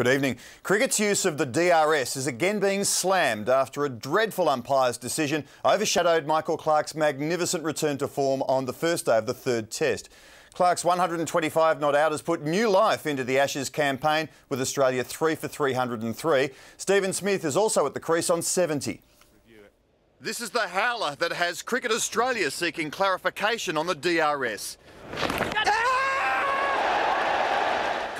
Good evening. Cricket's use of the DRS is again being slammed after a dreadful umpire's decision overshadowed Michael Clarke's magnificent return to form on the first day of the third test. Clarke's 125 not out has put new life into the Ashes campaign with Australia 3 for 303. Steven Smith is also at the crease on 70. This is the howler that has Cricket Australia seeking clarification on the DRS.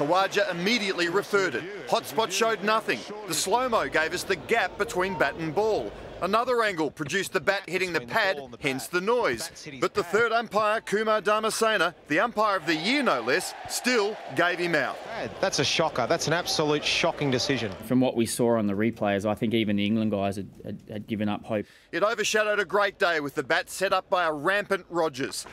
Khawaja immediately referred it. Hotspot showed nothing. The slow-mo gave us the gap between bat and ball. Another angle produced the bat hitting the pad, hence the noise. But the third umpire, Kumar Dharmasena, the umpire of the year no less, still gave him out. That's a shocker. That's an absolute shocking decision. From what we saw on the replays, I think even the England guys had, had, had given up hope. It overshadowed a great day with the bat set up by a rampant Rogers.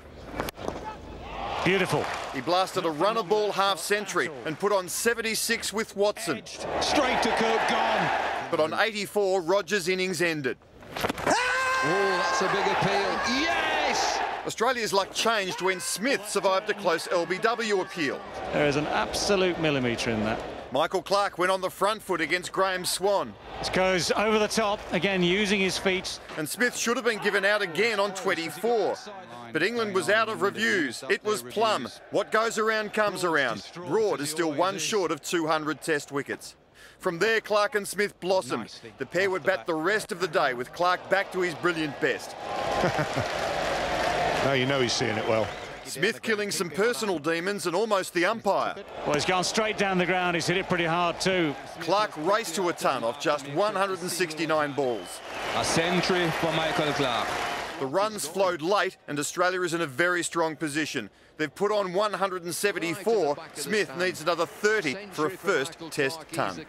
Beautiful. He blasted a runner ball half century and put on 76 with Watson. Straight to Cook, gone. But on 84, Rogers' innings ended. Oh, that's a big appeal. Yes! Australia's luck changed when Smith survived a close LBW appeal. There is an absolute millimetre in that. Michael Clarke went on the front foot against Graeme Swann. This goes over the top, again using his feet. And Smith should have been given out again on 24. But England was out of reviews. It was plumb. What goes around comes around. Broad is still one short of 200 test wickets. From there, Clarke and Smith blossomed. The pair would bat the rest of the day with Clarke back to his brilliant best. now you know he's seeing it well. Smith killing some personal demons and almost the umpire. Well, he's gone straight down the ground. He's hit it pretty hard too. Clarke raced to a ton off just 169 balls. A century for Michael Clarke. The runs flowed late and Australia is in a very strong position. They've put on 174. Smith needs another 30 for a first test ton.